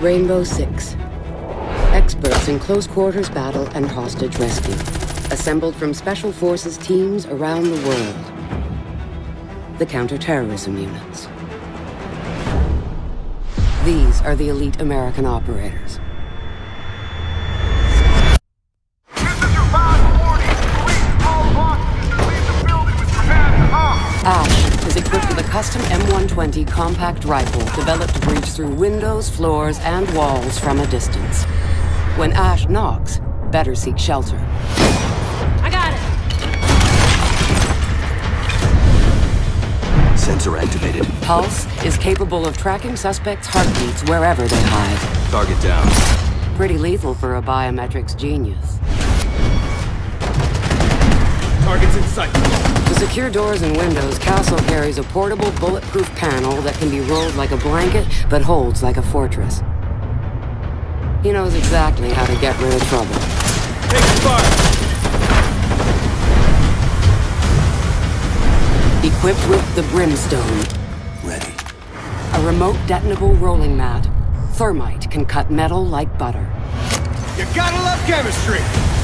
Rainbow Six. Experts in close quarters battle and hostage rescue. Assembled from special forces teams around the world. The counterterrorism units. These are the elite American operators. With a custom M120 compact rifle developed to breach through windows, floors, and walls from a distance. When Ash knocks, better seek shelter. I got it! Sensor activated. Pulse is capable of tracking suspects' heartbeats wherever they hide. Target down. Pretty lethal for a biometrics genius. Target's in sight. To secure doors and windows, Castle carries a portable bulletproof panel that can be rolled like a blanket, but holds like a fortress. He knows exactly how to get rid of trouble. Take fire! Equipped with the Brimstone. Ready. A remote detonable rolling mat. Thermite can cut metal like butter. You gotta love chemistry!